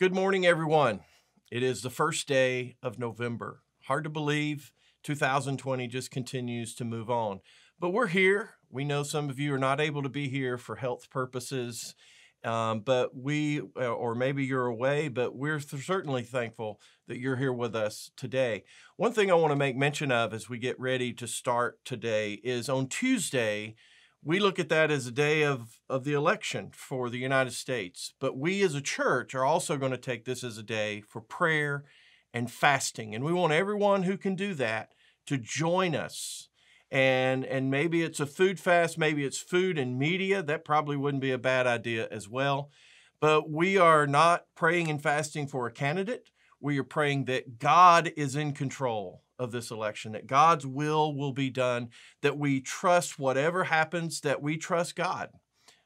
Good morning, everyone. It is the first day of November. Hard to believe 2020 just continues to move on. But we're here. We know some of you are not able to be here for health purposes, um, but we, uh, or maybe you're away, but we're certainly thankful that you're here with us today. One thing I want to make mention of as we get ready to start today is on Tuesday, we look at that as a day of, of the election for the United States. But we as a church are also going to take this as a day for prayer and fasting. And we want everyone who can do that to join us. And, and maybe it's a food fast, maybe it's food and media. That probably wouldn't be a bad idea as well. But we are not praying and fasting for a candidate. We are praying that God is in control of this election, that God's will will be done, that we trust whatever happens, that we trust God.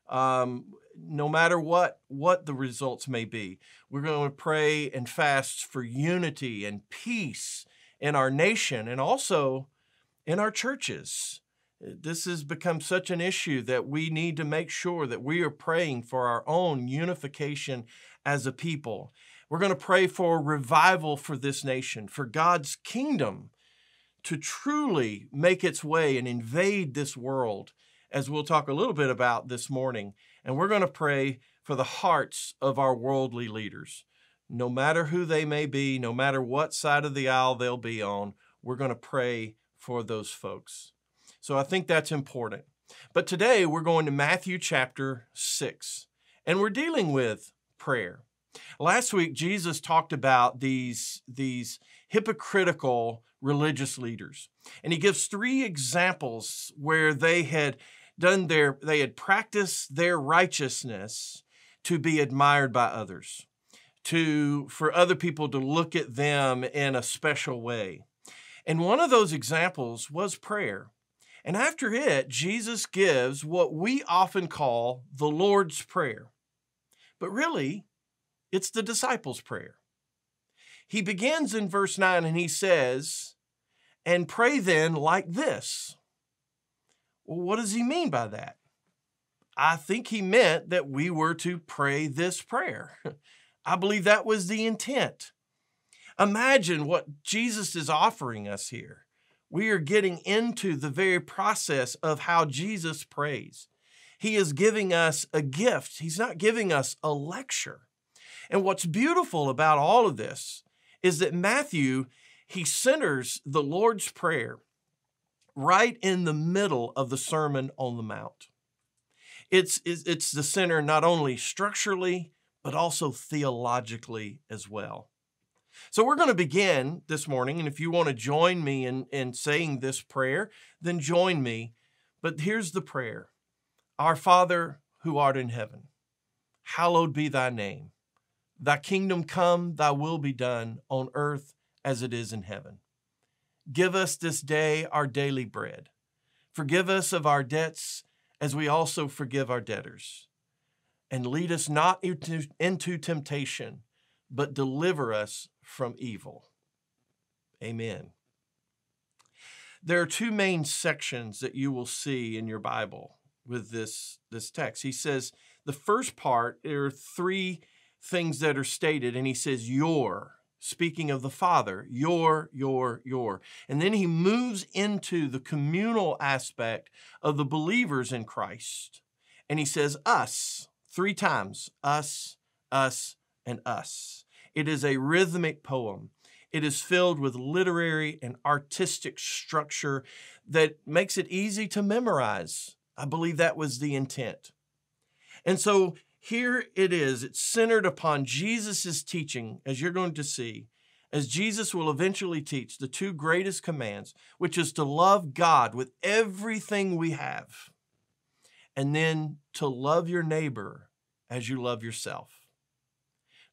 Um, no matter what what the results may be, we're going to pray and fast for unity and peace in our nation and also in our churches. This has become such an issue that we need to make sure that we are praying for our own unification as a people. We're going to pray for revival for this nation, for God's kingdom to truly make its way and invade this world, as we'll talk a little bit about this morning. And we're going to pray for the hearts of our worldly leaders. No matter who they may be, no matter what side of the aisle they'll be on, we're going to pray for those folks. So I think that's important. But today we're going to Matthew chapter 6, and we're dealing with prayer. Last week, Jesus talked about these, these hypocritical religious leaders. And he gives three examples where they had done their, they had practiced their righteousness to be admired by others, to, for other people to look at them in a special way. And one of those examples was prayer. And after it, Jesus gives what we often call the Lord's Prayer. But really, it's the disciples' prayer. He begins in verse 9 and he says, And pray then like this. Well, what does he mean by that? I think he meant that we were to pray this prayer. I believe that was the intent. Imagine what Jesus is offering us here. We are getting into the very process of how Jesus prays. He is giving us a gift, He's not giving us a lecture. And what's beautiful about all of this is that Matthew, he centers the Lord's Prayer right in the middle of the Sermon on the Mount. It's, it's the center not only structurally, but also theologically as well. So we're going to begin this morning, and if you want to join me in, in saying this prayer, then join me. But here's the prayer Our Father who art in heaven, hallowed be thy name. Thy kingdom come, thy will be done on earth as it is in heaven. Give us this day our daily bread. Forgive us of our debts as we also forgive our debtors. And lead us not into, into temptation, but deliver us from evil. Amen. There are two main sections that you will see in your Bible with this, this text. He says the first part, there are three things that are stated, and he says, Your, speaking of the Father, your, your, your. And then he moves into the communal aspect of the believers in Christ. And he says, Us, three times us, us, and us. It is a rhythmic poem. It is filled with literary and artistic structure that makes it easy to memorize. I believe that was the intent. And so here it is, it's centered upon Jesus' teaching, as you're going to see, as Jesus will eventually teach the two greatest commands, which is to love God with everything we have, and then to love your neighbor as you love yourself.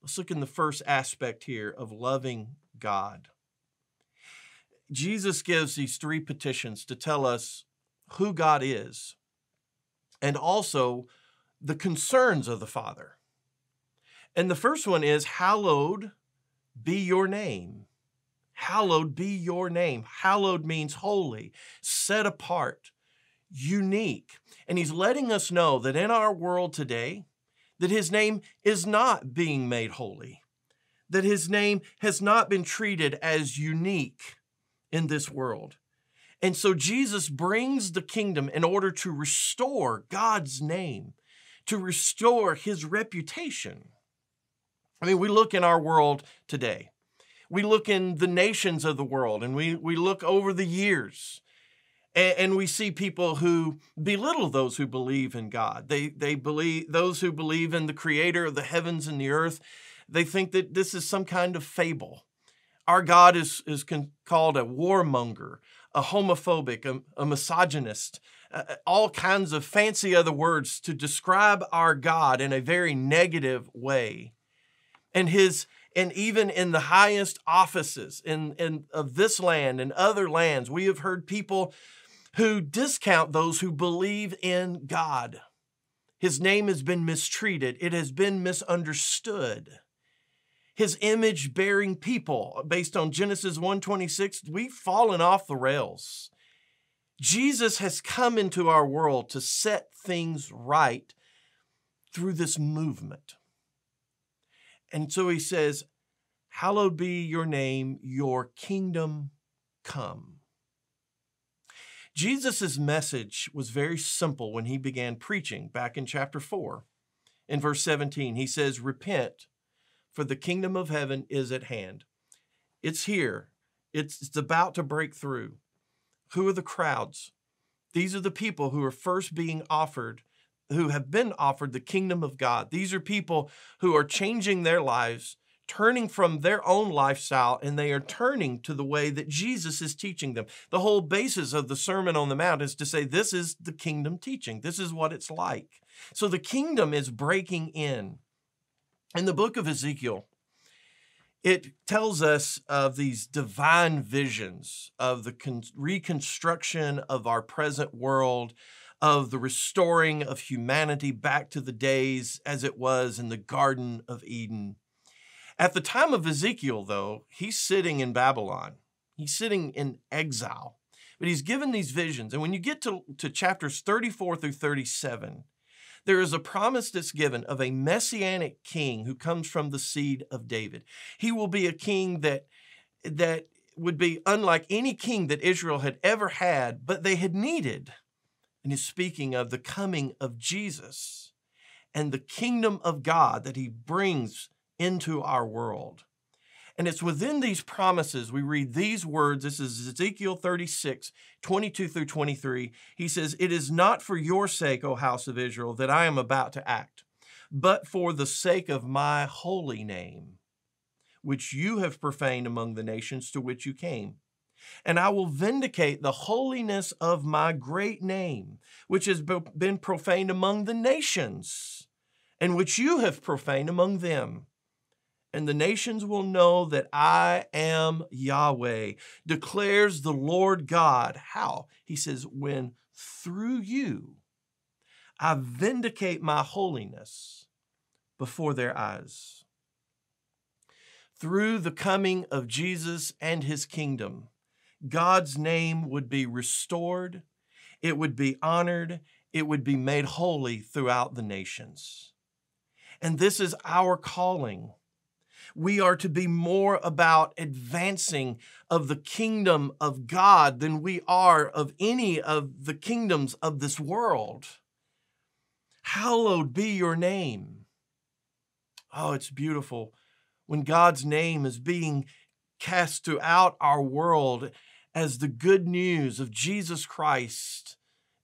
Let's look in the first aspect here of loving God. Jesus gives these three petitions to tell us who God is and also the concerns of the Father. And the first one is, Hallowed be your name. Hallowed be your name. Hallowed means holy, set apart, unique. And he's letting us know that in our world today, that his name is not being made holy. that his name has not been treated as unique in this world. And so Jesus brings the kingdom in order to restore God's name, to restore his reputation. I mean, we look in our world today, we look in the nations of the world, and we, we look over the years. And, we see people who belittle those who believe in God. They, they believe those who believe in the creator of the heavens and the earth. They think that this is some kind of fable. Our God is, is con- called a warmonger, a homophobic, a, a misogynist, uh, all kinds of fancy other words to describe our God in a very negative way. And his and even in the highest offices in, in of this land and other lands, we have heard people who discount those who believe in God. His name has been mistreated. It has been misunderstood his image bearing people. Based on Genesis 1:26 we've fallen off the rails. Jesus has come into our world to set things right through this movement. And so he says hallowed be your name your kingdom come. Jesus' message was very simple when he began preaching back in chapter 4 in verse 17 he says repent for the kingdom of heaven is at hand. It's here. It's, it's about to break through. Who are the crowds? These are the people who are first being offered, who have been offered the kingdom of God. These are people who are changing their lives, turning from their own lifestyle, and they are turning to the way that Jesus is teaching them. The whole basis of the Sermon on the Mount is to say, this is the kingdom teaching. This is what it's like. So the kingdom is breaking in. In the book of Ezekiel, it tells us of these divine visions of the con- reconstruction of our present world, of the restoring of humanity back to the days as it was in the Garden of Eden. At the time of Ezekiel, though, he's sitting in Babylon, he's sitting in exile, but he's given these visions. And when you get to, to chapters 34 through 37, there is a promise that's given of a messianic king who comes from the seed of David. He will be a king that that would be unlike any king that Israel had ever had, but they had needed. And he's speaking of the coming of Jesus and the kingdom of God that he brings into our world. And it's within these promises we read these words. This is Ezekiel 36, 22 through 23. He says, It is not for your sake, O house of Israel, that I am about to act, but for the sake of my holy name, which you have profaned among the nations to which you came. And I will vindicate the holiness of my great name, which has been profaned among the nations, and which you have profaned among them and the nations will know that I am Yahweh, declares the Lord God. How? He says, when through you I vindicate my holiness before their eyes. Through the coming of Jesus and his kingdom, God's name would be restored, it would be honored, it would be made holy throughout the nations. And this is our calling we are to be more about advancing of the kingdom of God than we are of any of the kingdoms of this world. Hallowed be your name. Oh, it's beautiful when God's name is being cast throughout our world as the good news of Jesus Christ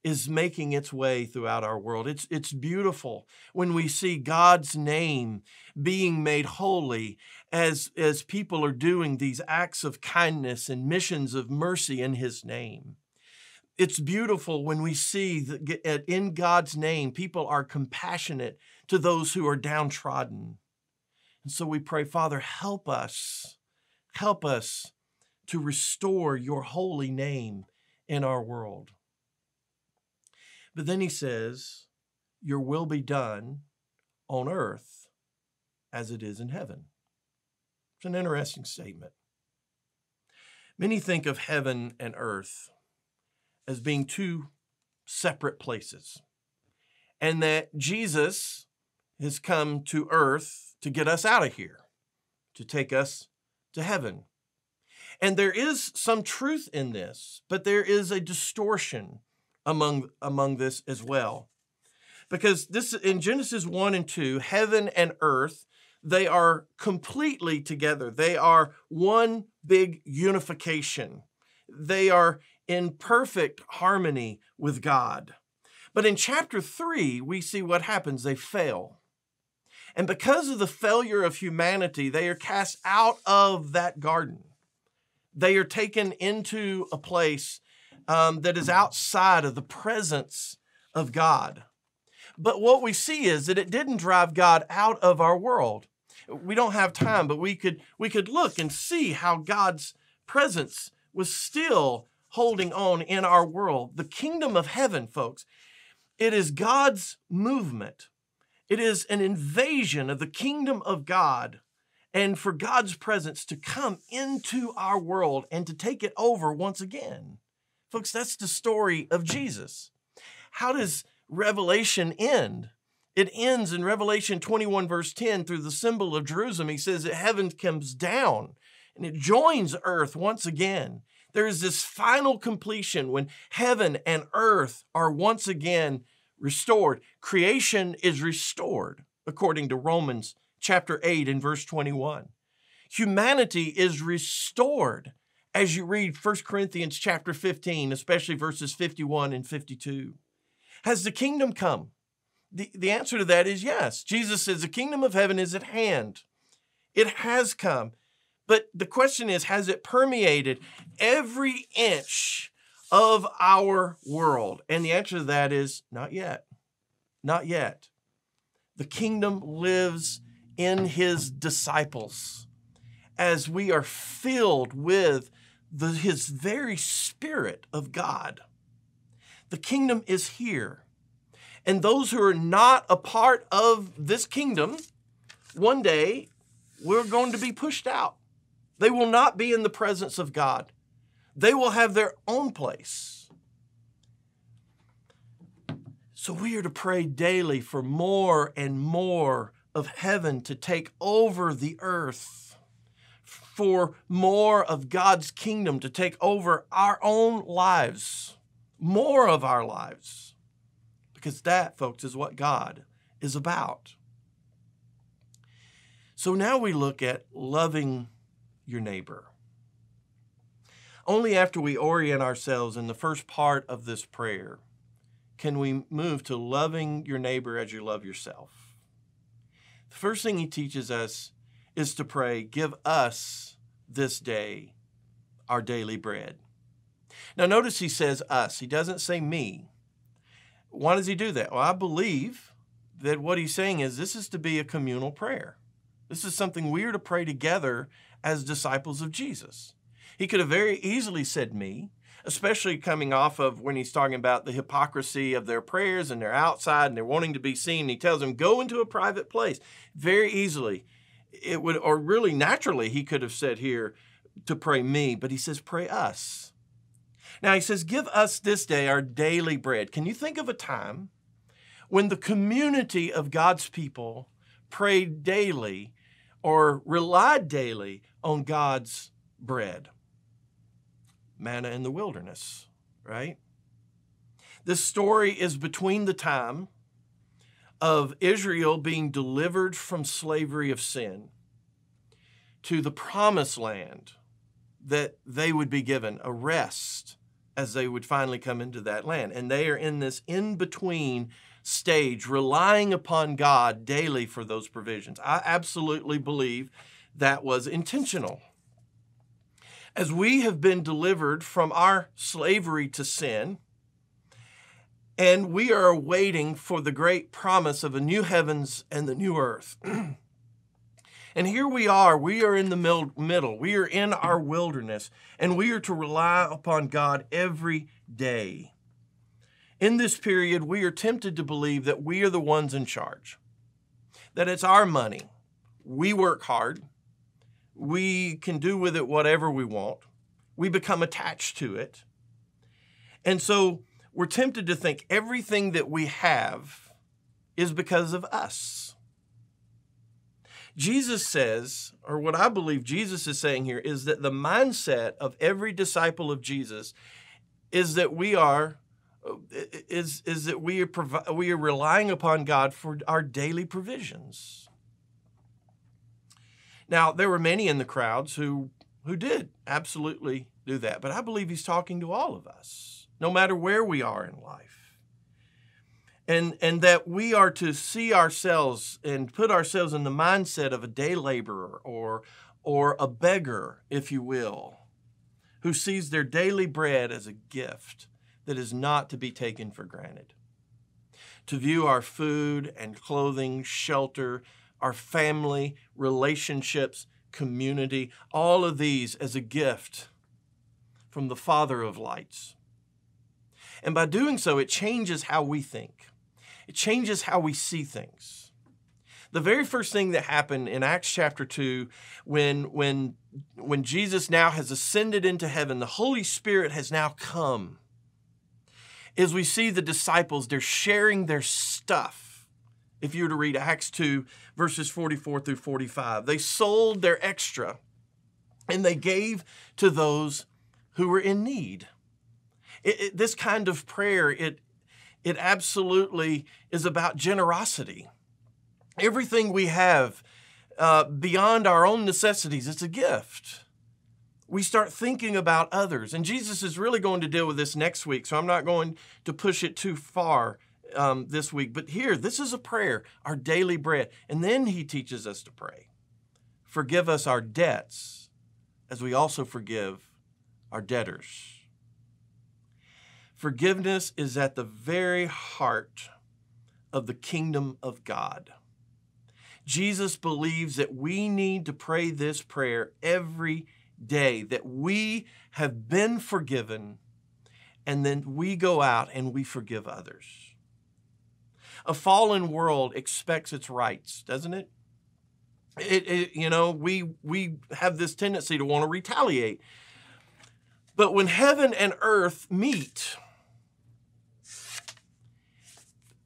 is making its way throughout our world. It's, it's beautiful when we see God's name being made holy as, as people are doing these acts of kindness and missions of mercy in His name. It's beautiful when we see that in God's name, people are compassionate to those who are downtrodden. And so we pray, Father, help us, help us to restore your holy name in our world. But then he says, Your will be done on earth as it is in heaven. It's an interesting statement. Many think of heaven and earth as being two separate places, and that Jesus has come to earth to get us out of here, to take us to heaven. And there is some truth in this, but there is a distortion among, among this as well. Because this in Genesis 1 and 2, heaven and earth, they are completely together. They are one big unification. They are in perfect harmony with God. But in chapter 3, we see what happens. They fail. And because of the failure of humanity, they are cast out of that garden. They are taken into a place um, that is outside of the presence of God. But what we see is that it didn't drive God out of our world. We don't have time, but we could we could look and see how God's presence was still holding on in our world. The kingdom of heaven, folks, it is God's movement. It is an invasion of the kingdom of God and for God's presence to come into our world and to take it over once again. Folks, that's the story of Jesus. How does Revelation end? It ends in Revelation 21, verse 10, through the symbol of Jerusalem. He says that heaven comes down and it joins earth once again. There is this final completion when heaven and earth are once again restored. Creation is restored, according to Romans chapter 8 and verse 21. Humanity is restored as you read 1 Corinthians chapter 15, especially verses 51 and 52. Has the kingdom come? The, the answer to that is yes. Jesus says the kingdom of heaven is at hand. It has come. But the question is, has it permeated every inch of our world? And the answer to that is not yet. Not yet. The kingdom lives in his disciples as we are filled with the, his very spirit of God. The kingdom is here. And those who are not a part of this kingdom, one day we're going to be pushed out. They will not be in the presence of God. They will have their own place. So we are to pray daily for more and more of heaven to take over the earth, for more of God's kingdom to take over our own lives, more of our lives. Because that, folks, is what God is about. So now we look at loving your neighbor. Only after we orient ourselves in the first part of this prayer can we move to loving your neighbor as you love yourself. The first thing he teaches us is to pray, Give us this day our daily bread. Now, notice he says us, he doesn't say me. Why does he do that? Well, I believe that what he's saying is this is to be a communal prayer. This is something we are to pray together as disciples of Jesus. He could have very easily said me, especially coming off of when he's talking about the hypocrisy of their prayers and they're outside and they're wanting to be seen. He tells them, go into a private place. Very easily, it would, or really naturally, he could have said here to pray me, but he says, pray us. Now he says, give us this day our daily bread. Can you think of a time when the community of God's people prayed daily or relied daily on God's bread? manna in the wilderness, right? This story is between the time of Israel being delivered from slavery of sin to the promised land that they would be given a rest as they would finally come into that land. And they are in this in between stage, relying upon God daily for those provisions. I absolutely believe that was intentional as we have been delivered from our slavery to sin, and we are waiting for the great promise of a new heavens and the new earth. and here we are, we are in the middle, we are in our wilderness, and we are to rely upon God every day. In this period, we are tempted to believe that we are the ones in charge, that it's our money. We work hard, we can do with it whatever we want. We become attached to it. And so we're tempted to think everything that we have is because of us. Jesus says, or what I believe Jesus is saying here, is that the mindset of every disciple of Jesus is that we are is is that we are provi- we are relying upon God for our daily provisions. Now, there were many in the crowds who who did absolutely do that, but I believe he's talking to all of us, no matter where we are in life. And and that we are to see ourselves and put ourselves in the mindset of a day laborer or or a beggar, if you will, who sees their daily bread as a gift that is not to be taken for granted. To view our food and clothing, shelter, our family, relationships, community, all of these as a gift from the Father of lights. And by doing so, it changes how we think, it changes how we see things. The very first thing that happened in Acts chapter 2, when, when, when Jesus now has ascended into heaven, the Holy Spirit has now come, is we see the disciples, they're sharing their stuff if you were to read Acts 2, verses 44 through 45. They sold their extra and they gave to those who were in need. It, it, this kind of prayer, it, it absolutely is about generosity. Everything we have uh, beyond our own necessities, it's a gift. We start thinking about others. And Jesus is really going to deal with this next week, so I'm not going to push it too far um, this week. But here, this is a prayer, our daily bread. And then he teaches us to pray Forgive us our debts as we also forgive our debtors. Forgiveness is at the very heart of the kingdom of God. Jesus believes that we need to pray this prayer every day, that we have been forgiven, and then we go out and we forgive others. A fallen world expects its rights, doesn't it? It, it, you know we we have this tendency to want to retaliate but when heaven and earth meet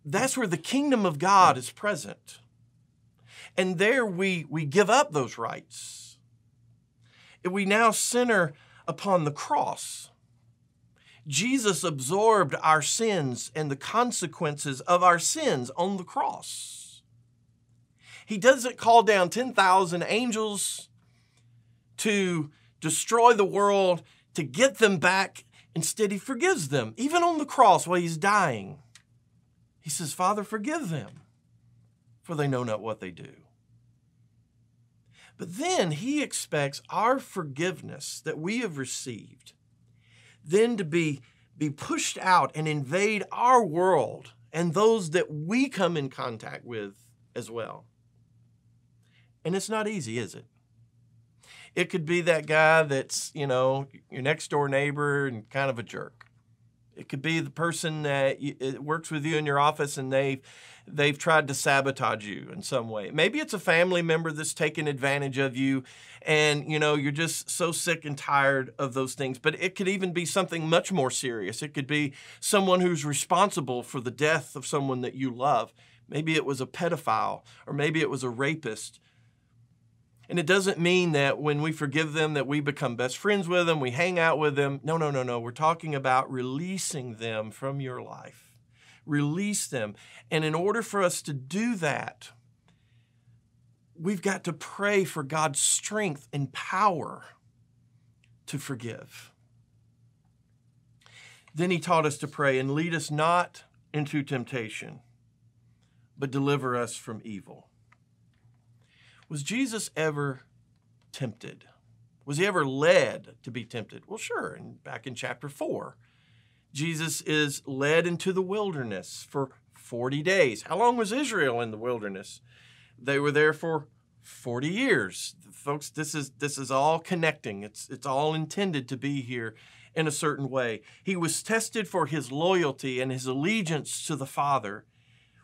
that's where the kingdom of god is present and there we we give up those rights we now center upon the cross Jesus absorbed our sins and the consequences of our sins on the cross. He doesn't call down 10,000 angels to destroy the world, to get them back. Instead, he forgives them, even on the cross while he's dying. He says, Father, forgive them, for they know not what they do. But then he expects our forgiveness that we have received then to be, be pushed out and invade our world and those that we come in contact with as well. And it's not easy, is it? It could be that guy that's, you know, your next door neighbor and kind of a jerk. It could be the person that works with you in your office and they've they've tried to sabotage you in some way. Maybe it's a family member that's taken advantage of you and you know you're just so sick and tired of those things. But it could even be something much more serious. It could be someone who's responsible for the death of someone that you love. Maybe it was a pedophile or maybe it was a rapist and it doesn't mean that when we forgive them that we become best friends with them, we hang out with them. No, no, no, no. We're talking about releasing them from your life. Release them. And in order for us to do that, we've got to pray for God's strength and power to forgive. Then he taught us to pray and lead us not into temptation, but deliver us from evil. Was Jesus ever tempted? Was he ever led to be tempted? Well, sure. And back in chapter 4, Jesus is led into the wilderness for 40 days. How long was Israel in the wilderness? They were there for 40 years. Folks, this is this is all connecting. It's it's all intended to be here in a certain way. He was tested for his loyalty and his allegiance to the Father.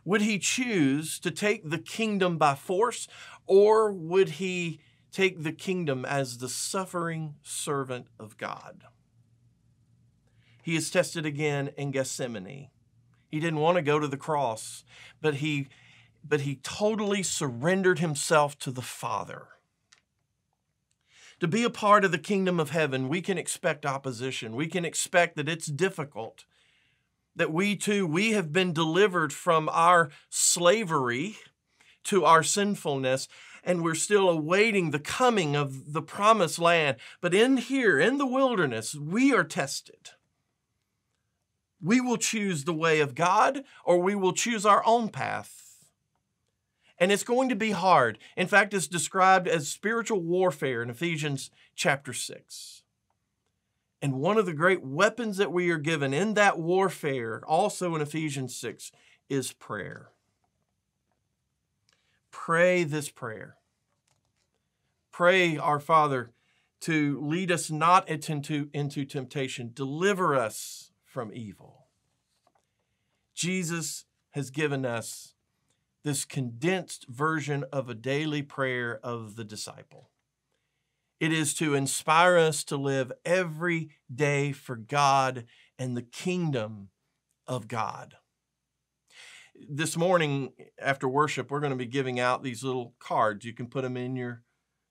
Would he choose to take the kingdom by force, or would he take the kingdom as the suffering servant of God? He is tested again in Gethsemane. He didn't want to go to the cross, but he but he totally surrendered himself to the Father. To be a part of the kingdom of heaven, we can expect opposition. We can expect that it's difficult. That we too, we have been delivered from our slavery to our sinfulness, and we're still awaiting the coming of the promised land. But in here, in the wilderness, we are tested. We will choose the way of God or we will choose our own path. And it's going to be hard. In fact, it's described as spiritual warfare in Ephesians chapter 6. And one of the great weapons that we are given in that warfare, also in Ephesians 6, is prayer. Pray this prayer. Pray, our Father, to lead us not into, into temptation, deliver us from evil. Jesus has given us this condensed version of a daily prayer of the disciple. It is to inspire us to live every day for God and the kingdom of God. This morning after worship, we're going to be giving out these little cards. You can put them in your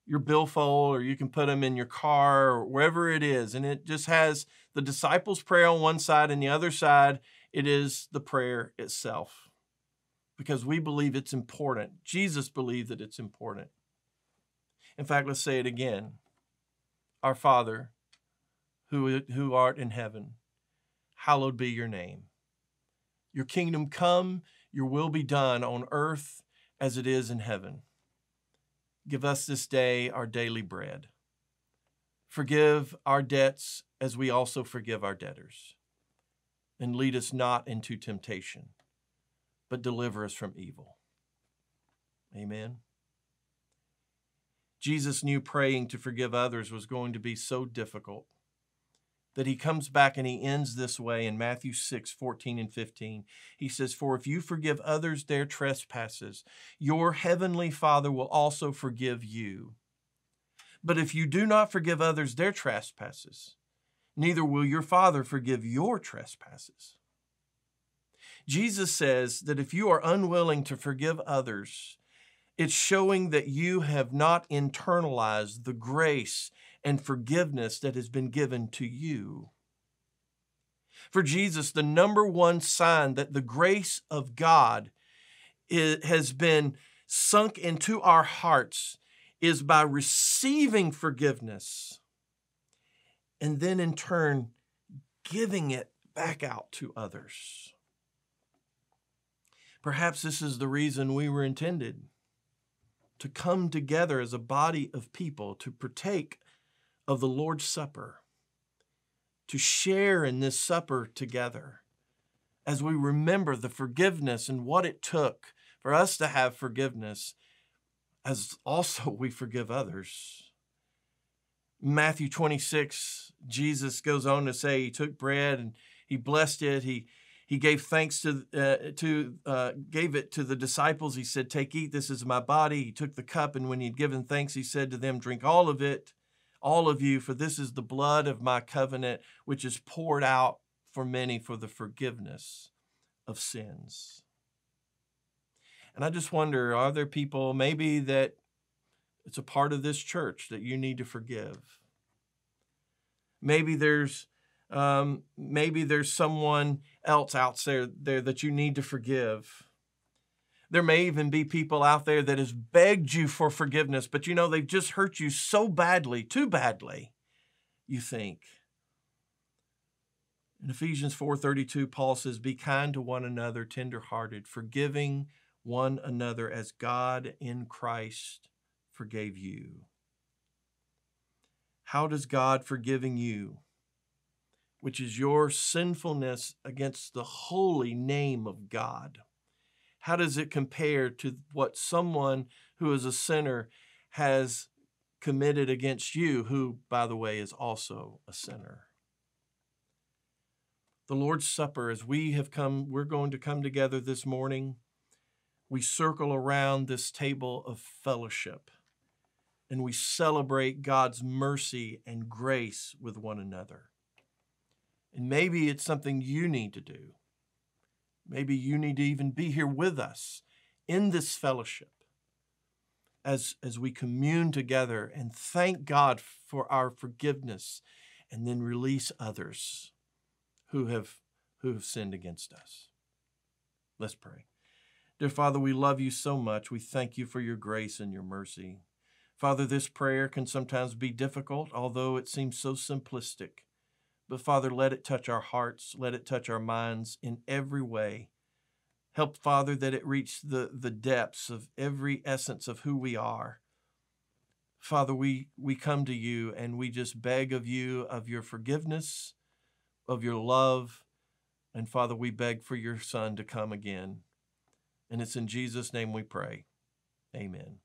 your billfold or you can put them in your car or wherever it is. And it just has the disciples' prayer on one side and the other side, it is the prayer itself because we believe it's important. Jesus believed that it's important. In fact, let's say it again Our Father, who, who art in heaven, hallowed be your name. Your kingdom come, your will be done on earth as it is in heaven. Give us this day our daily bread. Forgive our debts as we also forgive our debtors. And lead us not into temptation but deliver us from evil. Amen. Jesus knew praying to forgive others was going to be so difficult that he comes back and he ends this way in Matthew 6 14 and 15. He says, For if you forgive others their trespasses, your heavenly Father will also forgive you. But if you do not forgive others their trespasses, neither will your Father forgive your trespasses. Jesus says that if you are unwilling to forgive others, it's showing that you have not internalized the grace and forgiveness that has been given to you. For Jesus, the number one sign that the grace of God has been sunk into our hearts is by receiving forgiveness and then in turn giving it back out to others. Perhaps this is the reason we were intended to come together as a body of people to partake of the Lord's Supper, to share in this supper together as we remember the forgiveness and what it took for us to have forgiveness, as also we forgive others. Matthew 26, Jesus goes on to say he took bread and he blessed it. He he gave thanks to uh, to uh, gave it to the disciples. He said, "Take, eat. This is my body." He took the cup, and when he had given thanks, he said to them, "Drink all of it, all of you, for this is the blood of my covenant, which is poured out for many for the forgiveness of sins." And I just wonder, are there people maybe that it's a part of this church that you need to forgive? Maybe there's um, maybe there's someone else out there, there that you need to forgive. There may even be people out there that has begged you for forgiveness, but you know they've just hurt you so badly, too badly, you think. In Ephesians 4:32, Paul says, "Be kind to one another, tenderhearted, forgiving one another as God in Christ forgave you." How does God forgiving you which is your sinfulness against the holy name of God. How does it compare to what someone who is a sinner has committed against you, who, by the way, is also a sinner? The Lord's Supper, as we have come, we're going to come together this morning. We circle around this table of fellowship and we celebrate God's mercy and grace with one another. And maybe it's something you need to do. Maybe you need to even be here with us in this fellowship as, as we commune together and thank God for our forgiveness and then release others who have, who have sinned against us. Let's pray. Dear Father, we love you so much. We thank you for your grace and your mercy. Father, this prayer can sometimes be difficult, although it seems so simplistic. But Father, let it touch our hearts, let it touch our minds in every way. Help, Father, that it reach the, the depths of every essence of who we are. Father, we, we come to you and we just beg of you of your forgiveness, of your love. And Father, we beg for your Son to come again. And it's in Jesus' name we pray. Amen.